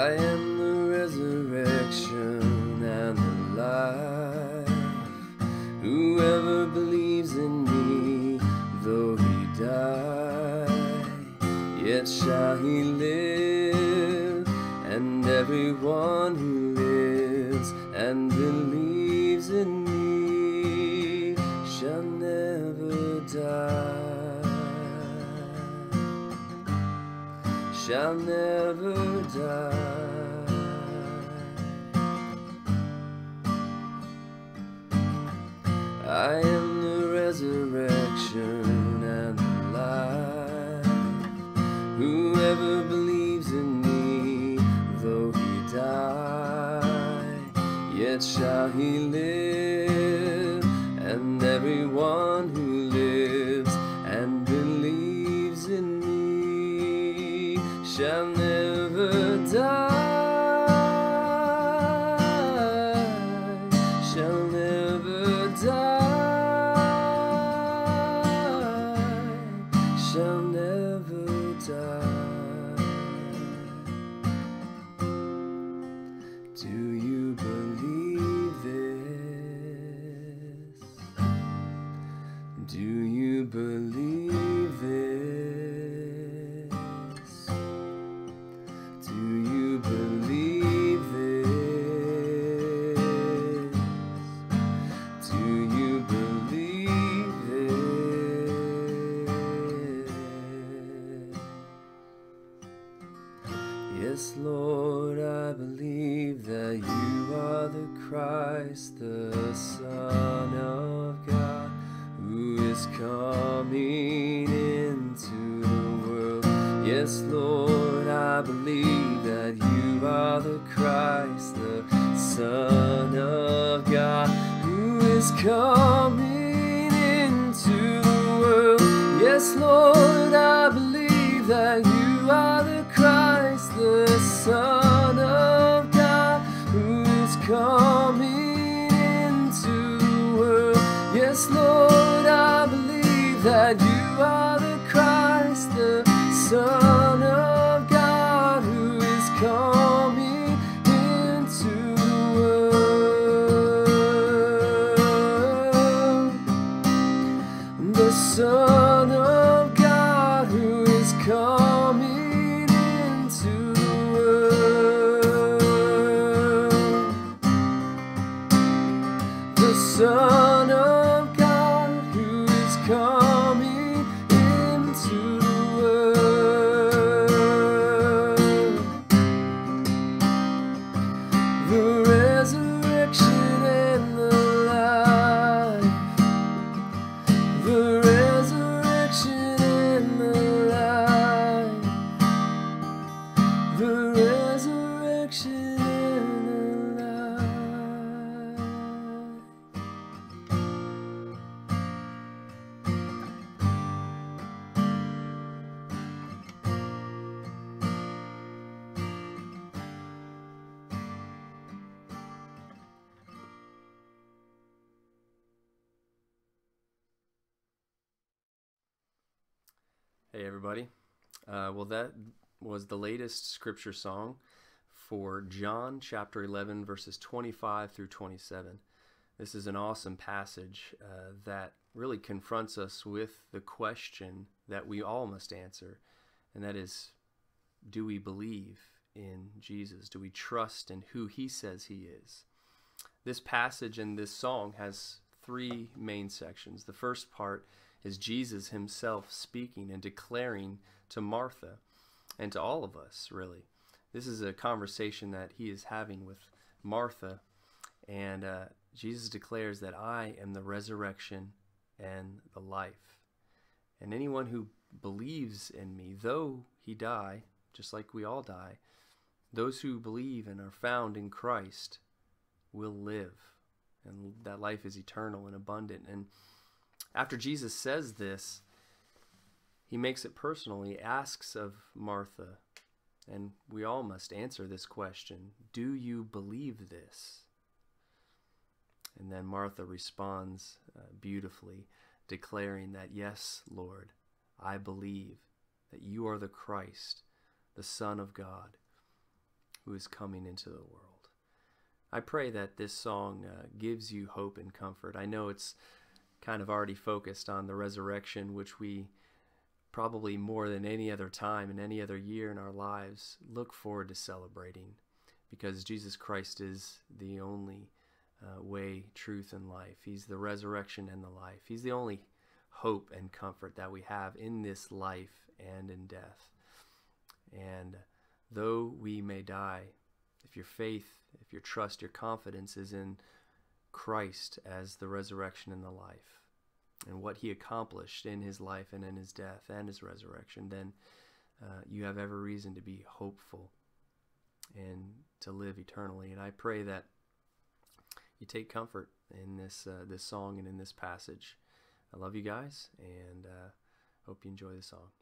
I am the resurrection and the life. Whoever believes in me, though he die, yet shall he live. And everyone who lives and believes in me shall never die. Shall never die. I am the resurrection and the life. Whoever believes in me, though he die, yet shall he live. And everyone who shall never die. Shall never die. Shall never die. Do you believe this? Do you believe you are the Christ, the Son of God, who is coming into the world. Yes, Lord, I believe that you are the Christ, the Son of God, who is coming into the world. Yes, Lord, I The Hey, everybody. Uh, well, that was the latest scripture song for John chapter 11, verses 25 through 27. This is an awesome passage uh, that really confronts us with the question that we all must answer, and that is do we believe in Jesus? Do we trust in who he says he is? This passage and this song has three main sections. The first part is Jesus himself speaking and declaring to Martha and to all of us, really. This is a conversation that he is having with Martha, and uh, Jesus declares that I am the resurrection and the life. And anyone who believes in me, though he die, just like we all die, those who believe and are found in Christ will live. And that life is eternal and abundant. And after Jesus says this, he makes it personal. He asks of Martha, and we all must answer this question Do you believe this? And then Martha responds uh, beautifully, declaring that, Yes, Lord, I believe that you are the Christ, the Son of God, who is coming into the world. I pray that this song uh, gives you hope and comfort. I know it's kind of already focused on the resurrection, which we probably more than any other time in any other year in our lives look forward to celebrating because Jesus Christ is the only uh, way, truth, and life. He's the resurrection and the life. He's the only hope and comfort that we have in this life and in death. And though we may die, if your faith, if your trust, your confidence is in Christ as the resurrection and the life, and what he accomplished in his life and in his death and his resurrection, then uh, you have every reason to be hopeful and to live eternally. And I pray that you take comfort in this uh, this song and in this passage. I love you guys, and uh, hope you enjoy the song.